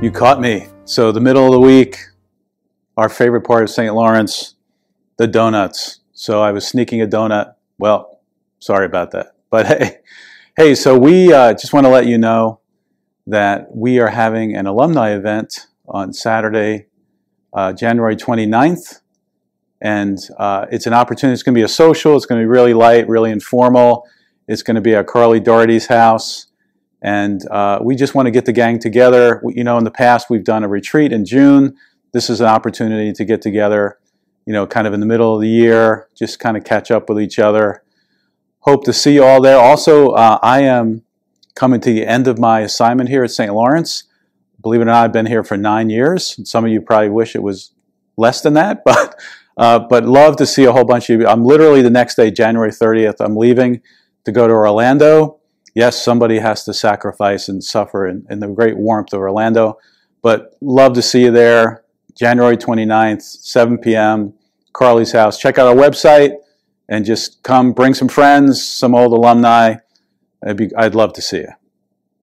You caught me. So the middle of the week, our favorite part of St. Lawrence, the donuts. So I was sneaking a donut. Well, sorry about that. But hey, hey. So we uh, just want to let you know that we are having an alumni event on Saturday, uh, January 29th. And uh, it's an opportunity. It's going to be a social. It's going to be really light, really informal. It's going to be at Carly Doherty's house. And uh, we just want to get the gang together. You know, in the past, we've done a retreat in June. This is an opportunity to get together, you know, kind of in the middle of the year, just kind of catch up with each other. Hope to see you all there. Also, uh, I am coming to the end of my assignment here at St. Lawrence. Believe it or not, I've been here for nine years. Some of you probably wish it was less than that, but uh, but love to see a whole bunch of you. I'm literally the next day, January 30th. I'm leaving to go to Orlando yes, somebody has to sacrifice and suffer in, in, the great warmth of Orlando. But love to see you there. January 29th, 7 p.m., Carly's house. Check out our website and just come bring some friends, some old alumni. I'd, be, I'd love to see you.